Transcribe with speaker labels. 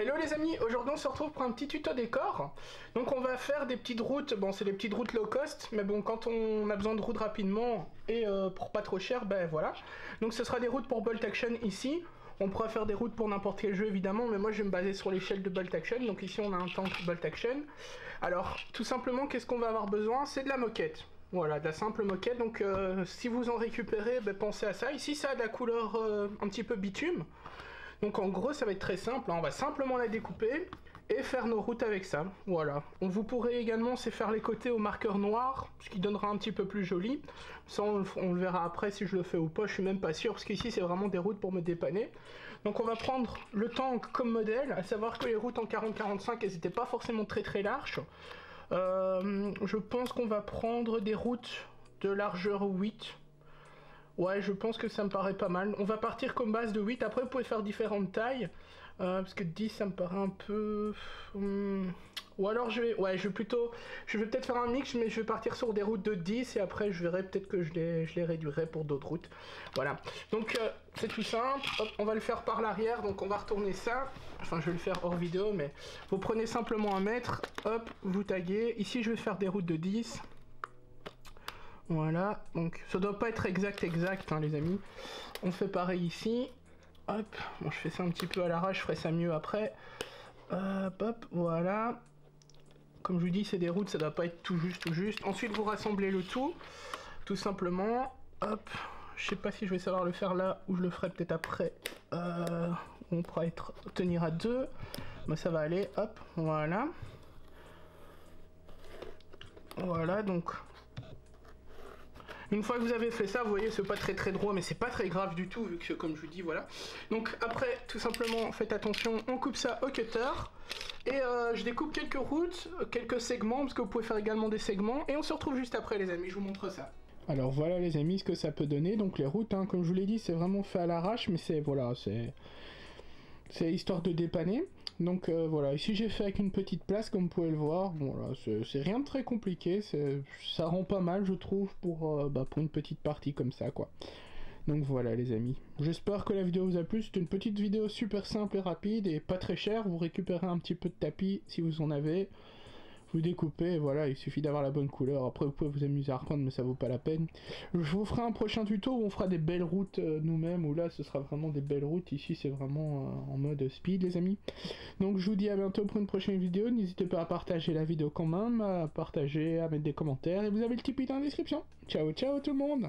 Speaker 1: Hello les amis, aujourd'hui on se retrouve pour un petit tuto décor. Donc on va faire des petites routes, bon c'est des petites routes low cost, mais bon quand on a besoin de routes rapidement et euh, pour pas trop cher, ben voilà. Donc ce sera des routes pour Bolt Action ici. On pourra faire des routes pour n'importe quel jeu évidemment, mais moi je vais me baser sur l'échelle de Bolt Action. Donc ici on a un tank Bolt Action. Alors tout simplement qu'est-ce qu'on va avoir besoin? C'est de la moquette. Voilà, de la simple moquette. Donc euh, si vous en récupérez, ben, pensez à ça. Ici ça a de la couleur euh, un petit peu bitume. Donc en gros ça va être très simple, hein. on va simplement la découper et faire nos routes avec ça, voilà. On vous pourrez également faire les côtés au marqueur noir, ce qui donnera un petit peu plus joli. Ça on, le verra après si je le fais ou pas, je suis même pas sûr, parce qu'ici c'est vraiment des routes pour me dépanner. Donc on va prendre le tank comme modèle, à savoir que les routes en 40-45 elles n'étaient pas forcément très très larges. Euh, je pense qu'on va prendre des routes de largeur 8, Ouais, je pense que ça me paraît pas mal. On va partir comme base de 8. Après, vous pouvez faire différentes tailles. Euh, parce que 10, ça me paraît un peu... Hmm. Ou alors, je vais... Ouais, je vais plutôt... Je vais peut-être faire un mix, mais je vais partir sur des routes de 10. Et après, je verrai peut-être que je les, je les réduirai pour d'autres routes. Voilà. Donc, euh, c'est tout simple. Hop, on va le faire par l'arrière. Donc, on va retourner ça. Enfin, je vais le faire hors vidéo, mais... Vous prenez simplement un mètre. Hop, vous taguez. Ici, je vais faire des routes de 10. Voilà, donc ça doit pas être exact exact hein, les amis. On fait pareil ici. Hop, bon je fais ça un petit peu à l'arrache, je ferai ça mieux après. Hop, hop, voilà. Comme je vous dis, c'est des routes, ça doit pas être tout juste, tout juste. Ensuite, vous rassemblez le tout, tout simplement. Hop, je sais pas si je vais savoir le faire là ou je le ferai peut-être après. Euh, on pourra être, tenir à deux. Mais ça va aller, hop, voilà. Voilà, donc une fois que vous avez fait ça, vous voyez, c'est pas très très droit, mais c'est pas très grave du tout, vu que comme je vous dis, voilà. Donc après, tout simplement, faites attention, on coupe ça au cutter. Et euh, je découpe quelques routes, quelques segments, parce que vous pouvez faire également des segments. Et on se retrouve juste après, les amis, je vous montre ça. Alors voilà les amis ce que ça peut donner, donc les routes, hein, comme je vous l'ai dit, c'est vraiment fait à l'arrache, mais c'est, voilà, c'est... C'est histoire de dépanner. Donc euh, voilà, ici j'ai fait avec une petite place comme vous pouvez le voir. Bon, voilà, c'est rien de très compliqué, ça rend pas mal je trouve pour, euh, bah, pour une petite partie comme ça quoi. Donc voilà les amis. J'espère que la vidéo vous a plu. C'est une petite vidéo super simple et rapide et pas très chère. Vous récupérez un petit peu de tapis si vous en avez vous découpez, voilà, il suffit d'avoir la bonne couleur. Après, vous pouvez vous amuser à reprendre, mais ça vaut pas la peine. Je vous ferai un prochain tuto où on fera des belles routes euh, nous-mêmes, où là, ce sera vraiment des belles routes. Ici, c'est vraiment euh, en mode speed, les amis. Donc, je vous dis à bientôt pour une prochaine vidéo. N'hésitez pas à partager la vidéo quand même, à partager, à mettre des commentaires. Et vous avez le Tipeee dans la description. Ciao, ciao tout le monde